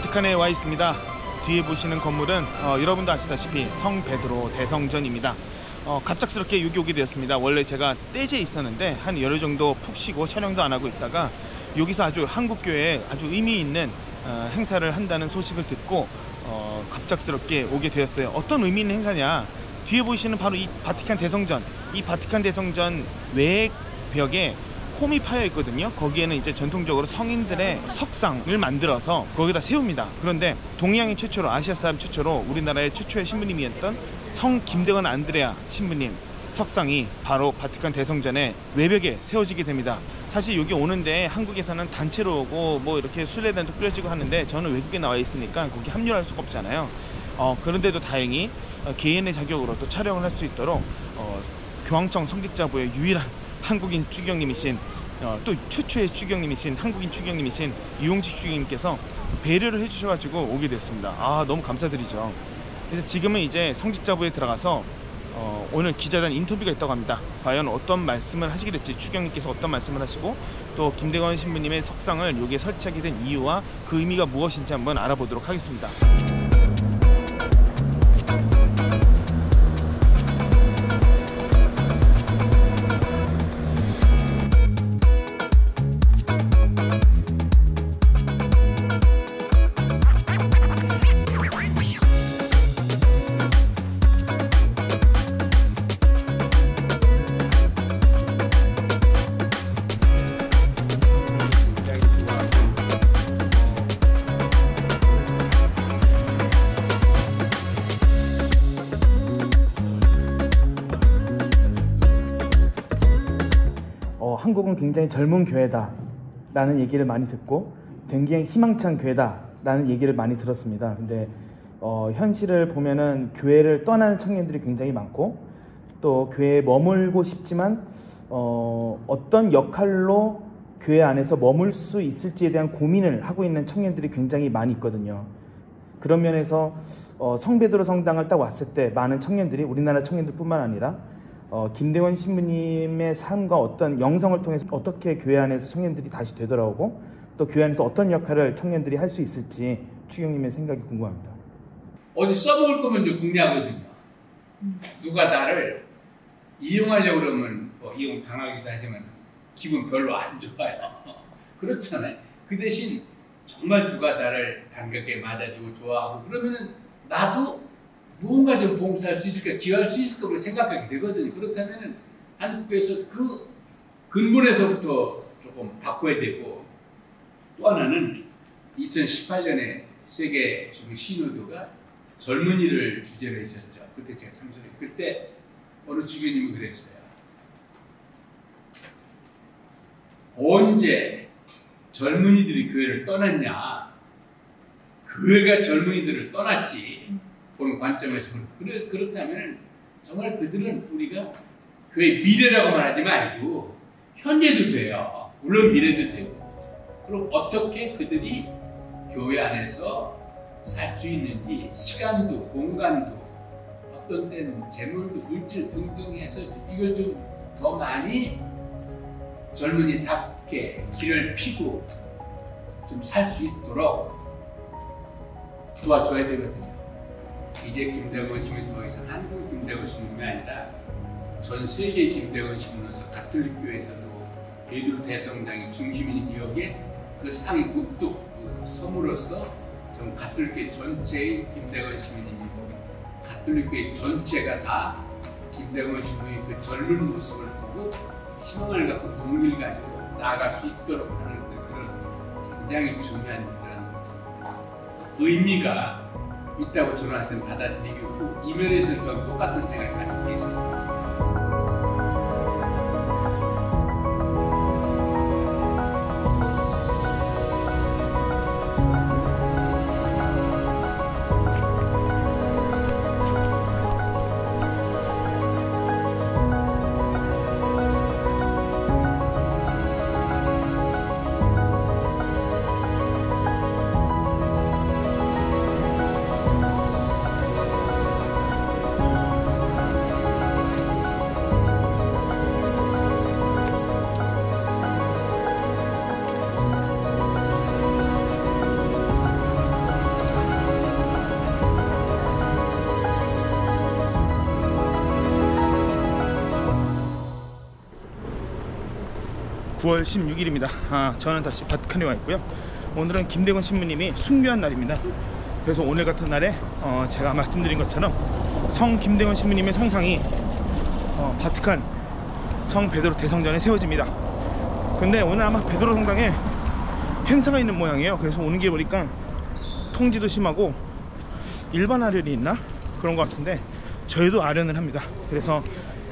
바티칸에 와 있습니다. 뒤에 보시는 건물은 어, 여러분도 아시다시피 성 베드로 대성전입니다. 어, 갑작스럽게 여기 오게 되었습니다. 원래 제가 떼제 있었는데 한 열흘 정도 푹 쉬고 촬영도 안 하고 있다가 여기서 아주 한국 교회에 아주 의미 있는 어, 행사를 한다는 소식을 듣고 어, 갑작스럽게 오게 되었어요. 어떤 의미 있는 행사냐? 뒤에 보이시는 바로 이 바티칸 대성전, 이 바티칸 대성전 외벽에 홈이 파여 있거든요. 거기에는 이제 전통적으로 성인들의 석상을 만들어서 거기다 세웁니다. 그런데 동양인 최초로 아시아 사람 최초로 우리나라의 최초의 신부님이었던 성 김대건 안드레아 신부님 석상이 바로 바티칸 대성전의 외벽에 세워지게 됩니다. 사실 여기 오는데 한국에서는 단체로 오고 뭐 이렇게 순례단도 꾸려지고 하는데 저는 외국에 나와 있으니까 거기 합류할 수가 없잖아요. 어, 그런데도 다행히 어, 개인의 자격으로 또 촬영을 할 수 있도록 어, 교황청 성직자부의 유일한 한국인 추경님이신 어, 또 최초의 추경님이신 한국인 추경님이신 이용식 추경님께서 배려를 해주셔가지고 오게 됐습니다. 아 너무 감사드리죠. 그래서 지금은 이제 성직자부에 들어가서 어, 오늘 기자단 인터뷰가 있다고 합니다. 과연 어떤 말씀을 하시게 될지 추경님께서 어떤 말씀을 하시고 또 김대건 신부님의 석상을 여기에 설치하게 된 이유와 그 의미가 무엇인지 한번 알아보도록 하겠습니다. 한국은 굉장히 젊은 교회다 라는 얘기를 많이 듣고 굉장히 희망찬 교회다 라는 얘기를 많이 들었습니다. 근데 어, 현실을 보면은 교회를 떠나는 청년들이 굉장히 많고 또 교회에 머물고 싶지만 어, 어떤 역할로 교회 안에서 머물 수 있을지에 대한 고민을 하고 있는 청년들이 굉장히 많이 있거든요. 그런 면에서 어, 성베드로 성당을 딱 왔을 때 많은 청년들이 우리나라 청년들뿐만 아니라 어, 김대원 신부님의 삶과 어떤 영성을 통해서 어떻게 교회 안에서 청년들이 다시 되돌아오고 또 교회 안에서 어떤 역할을 청년들이 할 수 있을지 추경님의 생각이 궁금합니다. 어디 써먹을 거면 이제 궁리하거든요. 누가 나를 이용하려고 그러면 뭐 이용 당하기도 하지만 기분 별로 안 좋아요. 그렇잖아요. 그 대신 정말 누가 나를 반갑게 맞아주고 좋아하고 그러면은 나도 무언가 좀 봉사할 수 있을까, 기여할 수 있을 거라고 생각하게 되거든요. 그렇다면은 한국에서 그 근본에서부터 조금 바꿔야 되고 또 하나는 2018년에 세계 주교 신호도가 젊은이를 주제로 했었죠. 그때 제가 참석했 그때 어느 주교님이 그랬어요. 언제 젊은이들이 교회를 떠났냐? 교회가 젊은이들을 떠났지. 보는 관점에서 그래, 그렇다면 정말 그들은 우리가 교회 미래라고 말하지 말고 현재도 돼요. 물론 미래도 되고. 그럼 어떻게 그들이 교회 안에서 살 수 있는지 시간도 공간도 어떤 때는 재물도 물질 등등 해서 이걸 좀 더 많이 젊은이답게 길을 피고 좀 살 수 있도록 도와줘야 되거든요. 이제 김대건 신부는 더 이상 한국 김대건 신부가 아니라 전 세계 김대건 신부로서 가톨릭 교회에서도 베드로 대성당이 중심인 지역에 그 상이 우뚝 그 섬으로서 좀 가톨릭교 전체의 김대건 시민이고 가톨릭교 전체가 다 김대건 신부의 그 젊은 모습을 보고 희망을 갖고 용기를 가지고 나아갈 수 있도록 하는 그런 굉장히 중요한 그런 의미가 있다고 저는 하여튼 받아들이고 이 면에서는 똑같은 생각을 가지고 있습니다. 9월 16일입니다. 아, 저는 다시 바티칸에 와 있고요. 오늘은 김대건 신부님이 순교한 날입니다. 그래서 오늘 같은 날에 어, 제가 말씀드린 것처럼 성 김대건 신부님의 성상이 어, 바티칸 성 베드로 대성전에 세워집니다. 근데 오늘 아마 베드로 성당에 행사가 있는 모양이에요. 그래서 오는 길 보니까 통지도 심하고 일반 아련이 있나 그런 것 같은데 저희도 아련을 합니다. 그래서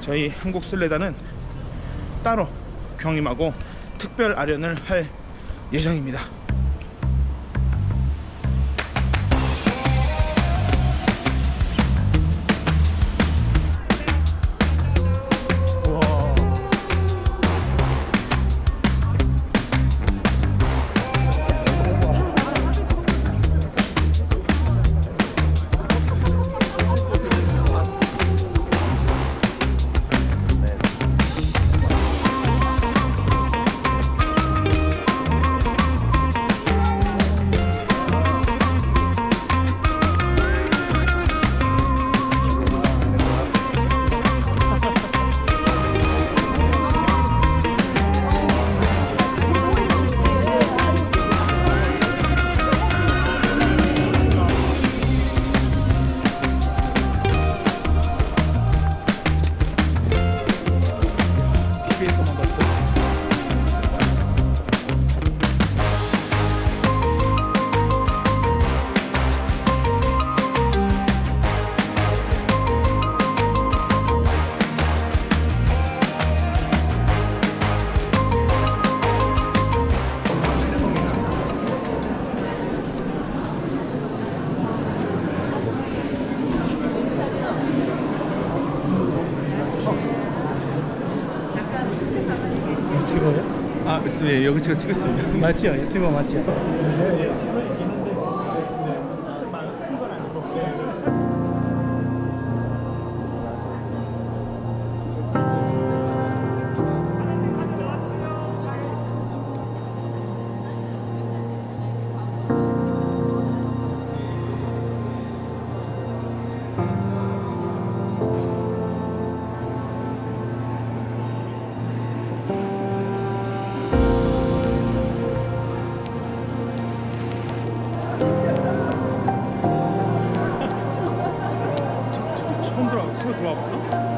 저희 한국 순례단은 따로 경임하고 특별 아련을 할 예정입니다. 네, 여기 제가 찍었습니다. 맞죠? 유튜버 맞죠? 들어와 봤어?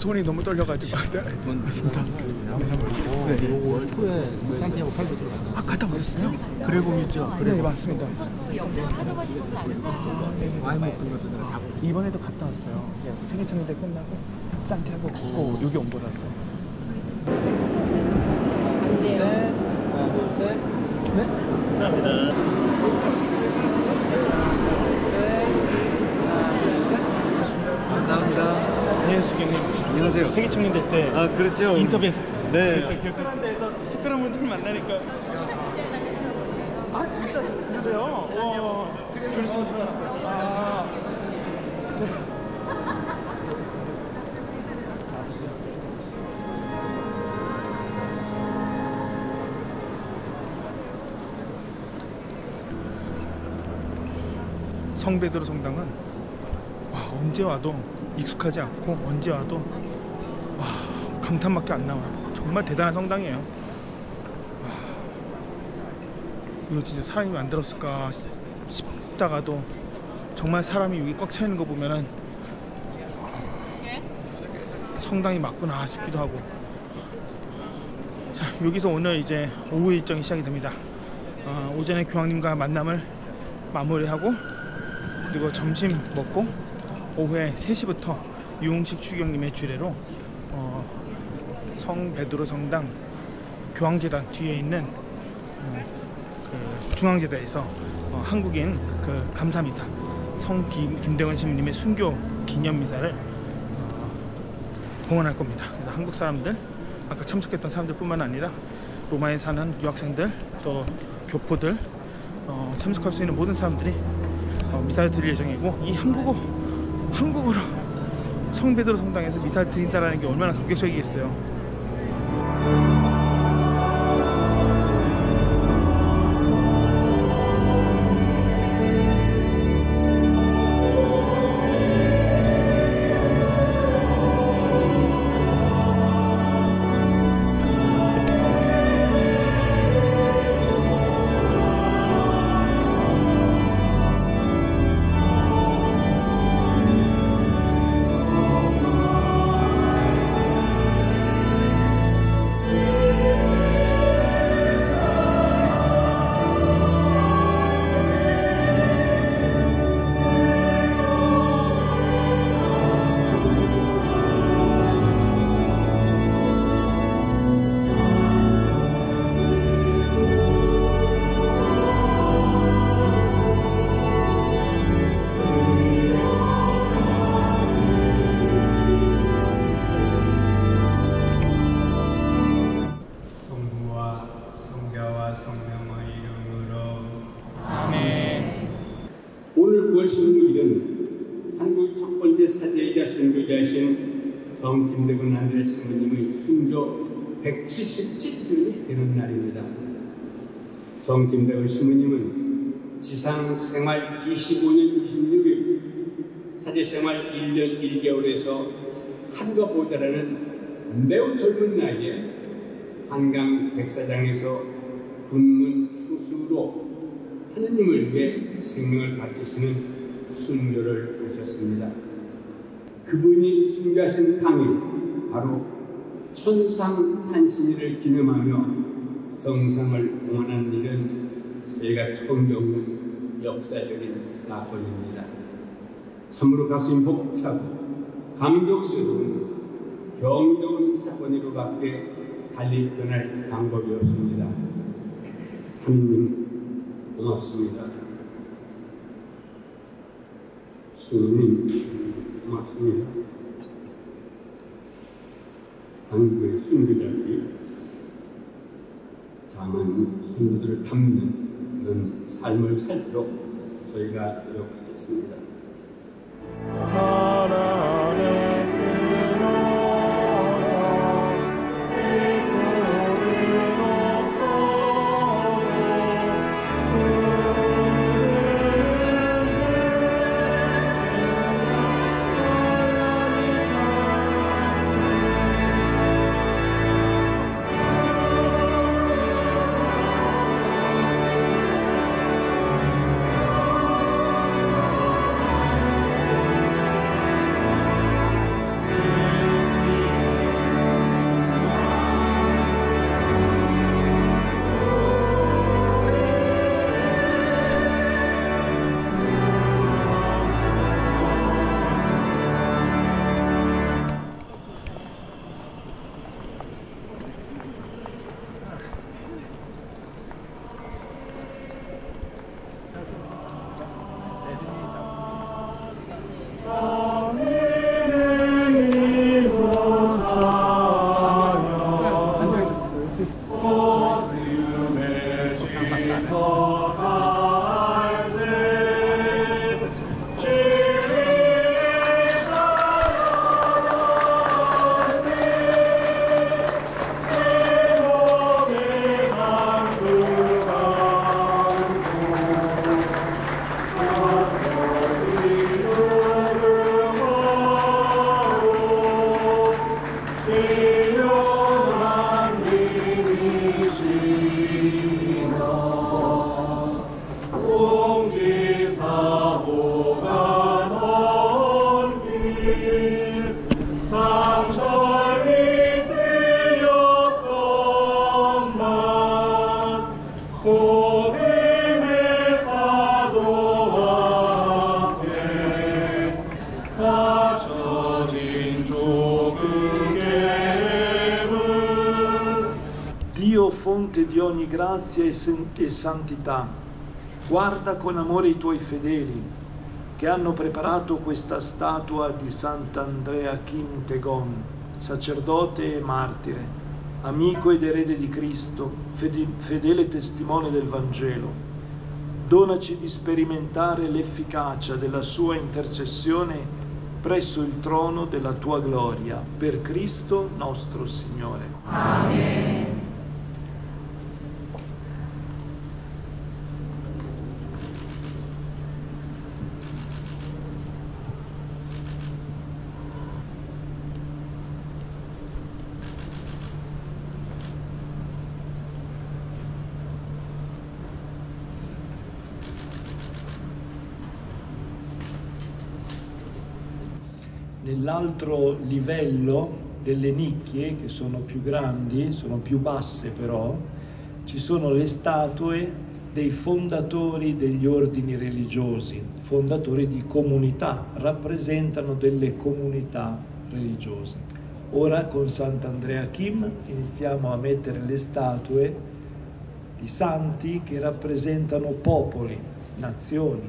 손, 손이 너무 떨려가지고. 돈 맞습니다. 네. 월 초에 산티아고 칼도 들어갔다. 아, 갔다 오셨어요? 그래고 있죠. 네, 맞습니다. 와인 먹던 것도 내가 다 이번에도 갔다 왔어요. 예, 세계청일대 끝나고 산티아고 걷고 여기 온 거라서. 감사합니다. 네, 수경님. 안녕하세요. 세계청일대 때아 그렇죠. 인터뷰했을 때. 네. 그렇죠. 특별한 데에서 특별한 분들 만나니까. 아 진짜 그러세요? 와. 그럴 수 있어요. 아. 성베드로 성당은 와, 언제 와도 익숙하지 않고 언제 와도 와, 감탄밖에 안 나와요. 정말 대단한 성당이에요. 와, 이거 진짜 사람이 만들었을까 싶- 싶다가도 정말 사람이 여기 꽉 차 있는 거 보면은 성당이 맞구나 싶기도 하고. 자, 여기서 오늘 이제 오후 일정이 시작이 됩니다. 어, 오전에 교황님과 만남을 마무리하고 그리고 점심 먹고 오후에 3시부터 유흥식 추경님의 주례로 어, 성 베드로 성당 교황재단 뒤에 있는 어, 그 중앙제다에서 어, 한국인 그 감사미사 성 김, 김대건 시민님의 순교 기념미사를 어, 봉헌할 겁니다. 그래서 한국 사람들 아까 참석했던 사람들뿐만 아니라 로마에 사는 유학생들 또 교포들 어, 참석할 수 있는 모든 사람들이 어, 미사를 드릴 예정이고 이 한국어 한국어로 성베드로 성당에서 미사를 드린다라는 게 얼마나 감격적이겠어요. 지상 생활 25년 26일, 사제 생활 1년 1개월에서 한가 보좌라는 매우 젊은 나이에 한강 백사장에서 군문 효수로 하느님을 위해 생명을 바치시는 순교를 하셨습니다. 그분이 순교하신 당일 바로 천상탄신일을 기념하며 성상을 봉헌한 일은 저희가 처음 겪는 역사적인 사건입니다. 참으로 가슴이 벅차고 감격스러운 경이로운 사건으로밖에 달리 변할 방법이 없습니다. 하느님 고맙습니다. 수님 고맙습니다. 한국의 순교자들이 장한 선조들을 담는 삶을 살도록 저희가 노력하겠습니다. E, san- santità. Guarda con amore i tuoi fedeli che hanno preparato questa statua di Sant'Andrea Kim Tegon, sacerdote e martire, amico ed erede di Cristo, fede- fedele testimone del Vangelo. Donaci di sperimentare l'efficacia della sua intercessione presso il trono della tua gloria, per Cristo nostro Signore. Nell'altro livello delle nicchie, che sono più grandi, sono più basse però, ci sono le statue dei fondatori degli ordini religiosi, fondatori di comunità, rappresentano delle comunità religiose. Ora con Sant'Andrea Kim iniziamo a mettere le statue di santi che rappresentano popoli, nazioni,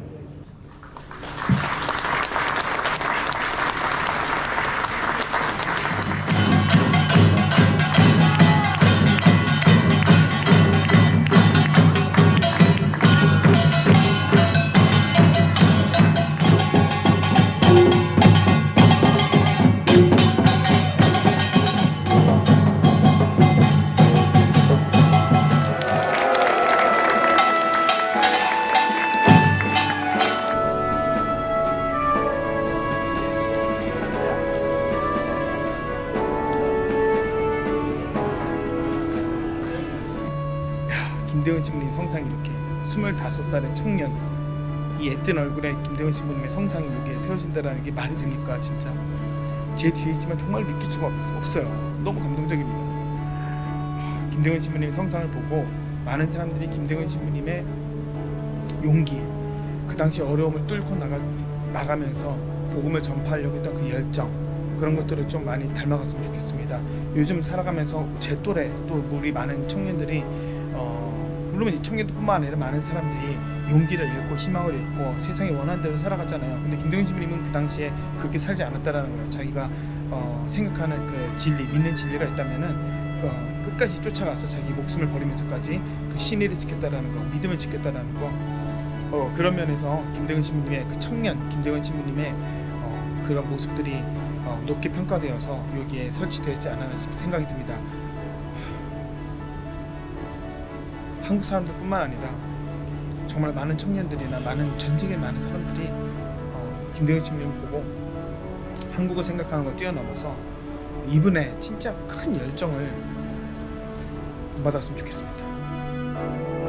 김대훈 신부님 성상이 이렇게 25살의 청년 이 애뜬 얼굴에 김대훈 신부님의 성상이 여기에 세워진다라는 게 말이 됩니까 진짜 제 뒤에 있지만 정말 믿길 수가 없- 없어요. 너무 감동적입니다. 하, 김대훈 신부님 성상을 보고 많은 사람들이 김대훈 신부님의 용기 그 당시 어려움을 뚫고 나가, 나가면서 복음을 전파하려고 했던 그 열정 그런 것들을 좀 많이 닮아갔으면 좋겠습니다. 요즘 살아가면서 제 또래 또 우리 많은 청년들이 어, 물론 이 청년들뿐만 아니라 많은 사람들이 용기를 잃고 희망을 잃고 세상이 원하는 대로 살아갔잖아요. 근데 김동현 주부님은 그 당시에 그렇게 살지 않았다라는 거예요. 자기가 어, 생각하는 그 진리, 믿는 진리가 있다면은 그 끝까지 쫓아가서 자기 목숨을 버리면서까지 그 신의를 지켰다라는 거, 믿음을 지켰다라는 거. 어, 그런 면에서 김대근 신부님의 그 청년 김대근 신부님의 어, 그런 모습들이 어, 높게 평가되어서 여기에 설치되어 있지 않았나 싶은 생각이 듭니다. 한국 사람들뿐만 아니라 정말 많은 청년들이나 많은 전 세계 많은 사람들이 어, 김대현 신부님 보고 한국을 생각하는 걸 뛰어넘어서 이분의 진짜 큰 열정을 받았으면 좋겠습니다.